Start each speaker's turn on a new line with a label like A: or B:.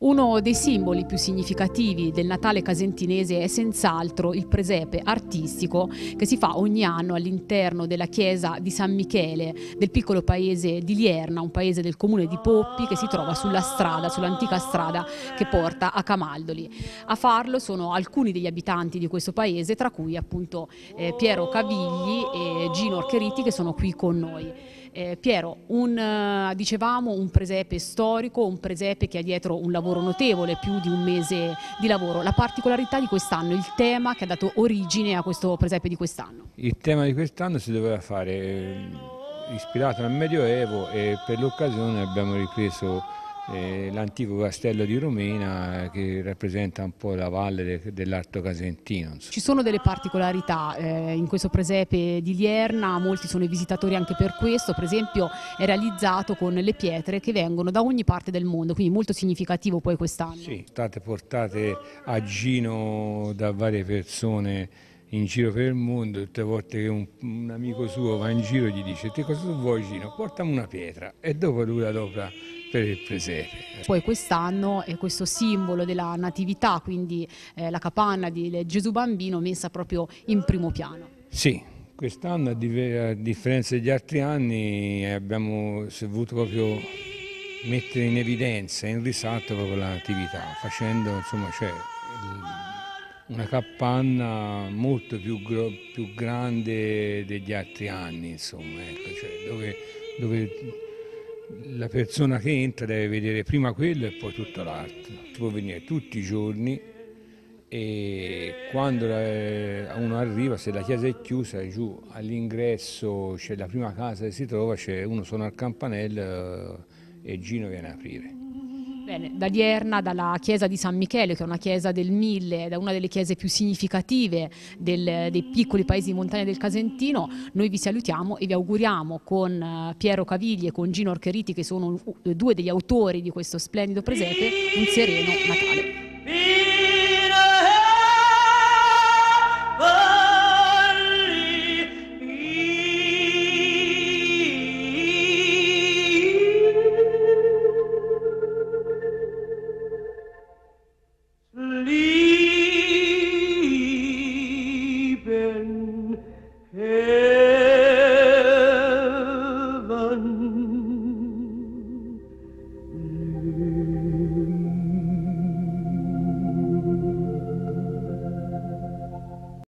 A: Uno dei simboli più significativi del Natale casentinese è senz'altro il presepe artistico che si fa ogni anno all'interno della chiesa di San Michele del piccolo paese di Lierna, un paese del comune di Poppi che si trova sulla strada, sull'antica strada che porta a Camaldoli. A farlo sono alcuni degli abitanti di questo paese, tra cui appunto eh, Piero Cavigli e Gino Orcheriti che sono qui con noi. Eh, Piero, un, uh, dicevamo un presepe storico, un presepe che ha dietro un lavoro notevole, più di un mese di lavoro. La particolarità di quest'anno, il tema che ha dato origine a questo presepe di quest'anno?
B: Il tema di quest'anno si doveva fare eh, ispirato al Medioevo e per l'occasione abbiamo ripreso eh, l'antico castello di Romena che rappresenta un po' la valle de, dell'Arto Casentino.
A: Ci sono delle particolarità eh, in questo presepe di Lierna, molti sono i visitatori anche per questo, per esempio è realizzato con le pietre che vengono da ogni parte del mondo, quindi molto significativo poi quest'anno.
B: Sì, state portate a Gino da varie persone in giro per il mondo, tutte le volte che un, un amico suo va in giro gli dice te cosa vuoi Gino? Portami una pietra e dopo lui la adopera per il presepe.
A: Poi quest'anno è questo simbolo della natività, quindi eh, la capanna di Gesù Bambino messa proprio in primo piano.
B: Sì, quest'anno a, differenza degli altri anni abbiamo voluto proprio mettere in evidenza, in risalto proprio la natività, facendo insomma cioè, una capanna molto più, più, grande degli altri anni, insomma, ecco, cioè, dove, dove la persona che entra deve vedere prima quello e poi tutto l'altro. Si può venire tutti i giorni e quando uno arriva, se la chiesa è chiusa, giù all'ingresso c'è la prima casa che si trova, uno suona al campanello e Gino viene a aprire.
A: Bene, da Dierna, dalla chiesa di San Michele, che è una chiesa del Mille, da una delle chiese più significative del, dei piccoli paesi di montagna del Casentino, noi vi salutiamo e vi auguriamo con eh, Piero Cavigli e con Gino Orcheriti, che sono due degli autori di questo splendido presepe, un sereno Natale.